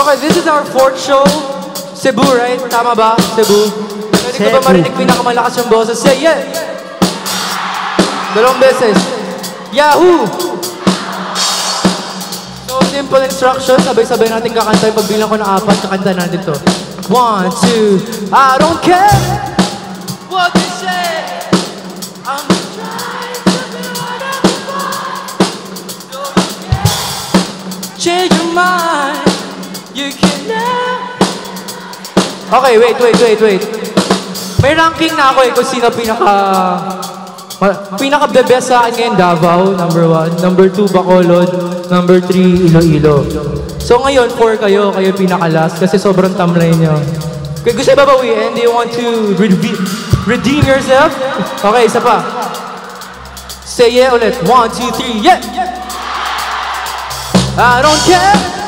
Okay, this is our fourth show. Cebu, right? Tama ba? Cebu. Pwede ko ba Cebu. marinig pinakamalakas yung boses? Say yeah! Dalawang beses. Yahoo! So, simple instructions. Sabay-sabay natin kakanta. Pag bilang ko ng apat, kakanta natin to. One, two, I don't care what they say. I'm trying to be what I want. Don't care. Change your mind. Okay, wait, wait, wait, wait. May ranking na ako eh kung sino pinaka... Pinaka the best sa akin ngayon, Davao, number one. Number two, Bacolod. Number three, Iloilo. So ngayon, four kayo, kayo pinaka last kasi sobrang tamlay nyo. Kaya gusto ba bawiin? Do you want to rede- redeem yourself? Okay, isa pa. Say yeah ulit. One, two, three, yeah! I don't care.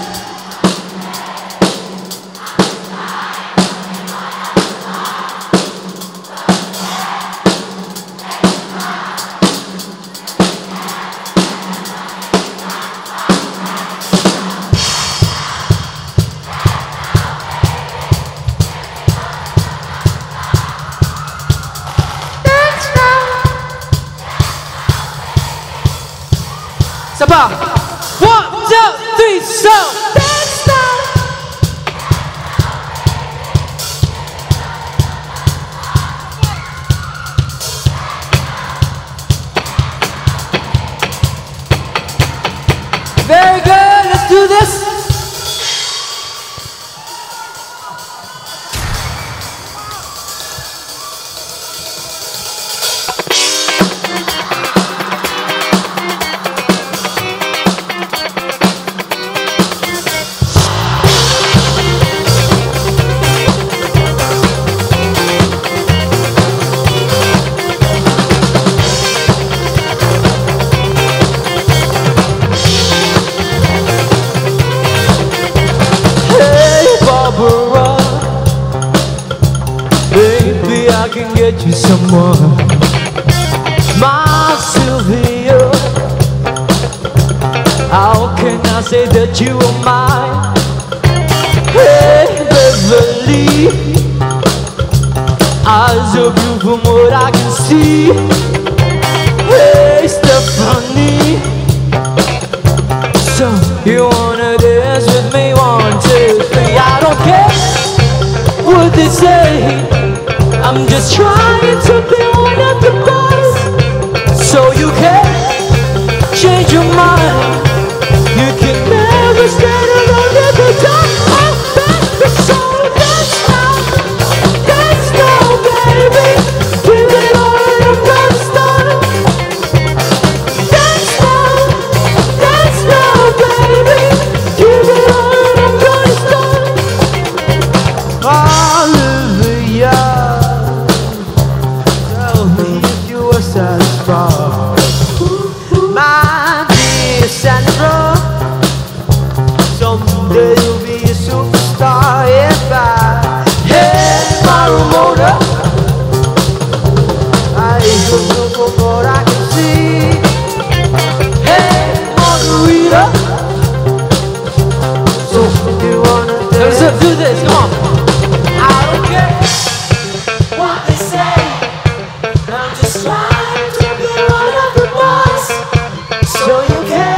Isa pa. One, two, three, now. Very good. Let's do this. Get you someone. My Sylvia. How can I say that you are mine? Hey, Beverly. Eyes you from what I can see. Trying to be do this. Come on. I don't care what they say. I'm just trying to be one of the boys. So you can.